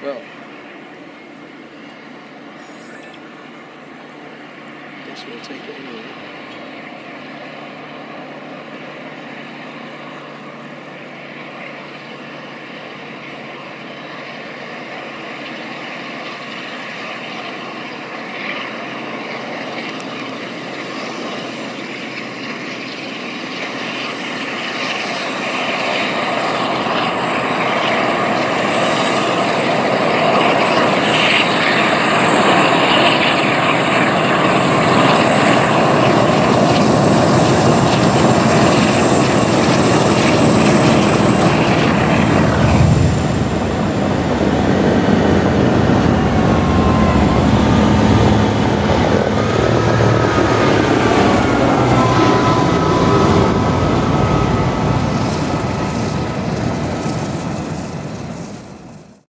Well, Guess we'll take it anyway.